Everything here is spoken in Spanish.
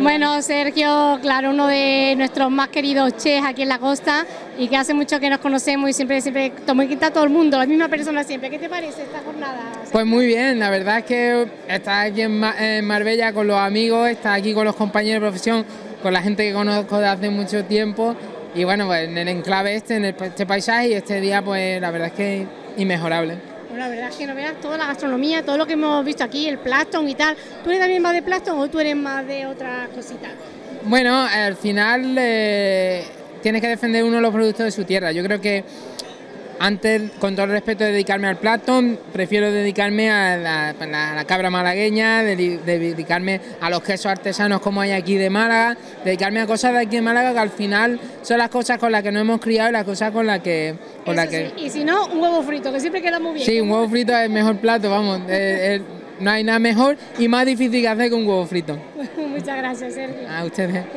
Bueno, Sergio, claro, uno de nuestros más queridos chefs aquí en la costa y que hace mucho que nos conocemos y siempre, siempre, quita todo el mundo, la misma persona siempre. ¿Qué te parece esta jornada? Pues muy bien, la verdad es que estás aquí en Marbella con los amigos, estás aquí con los compañeros de profesión, con la gente que conozco de hace mucho tiempo y bueno, pues en el enclave este, en este paisaje y este día, pues la verdad es que inmejorable la verdad es que no veas toda la gastronomía, todo lo que hemos visto aquí, el plastón y tal. ¿Tú eres también más de plastón o tú eres más de otras cositas? Bueno, al final eh, tienes que defender uno de los productos de su tierra. Yo creo que antes, con todo el respeto de dedicarme al plátano, prefiero dedicarme a la, cabra malagueña, dedicarme a los quesos artesanos como hay aquí de Málaga, dedicarme a cosas de aquí de Málaga que al final son las cosas con las que nos hemos criado y las cosas con las que... Con que... Y si no, un huevo frito, que siempre queda muy bien. Sí, un huevo frito es el mejor plato, vamos. no hay nada mejor y más difícil que hacer que un huevo frito. Muchas gracias, Sergio. A ustedes.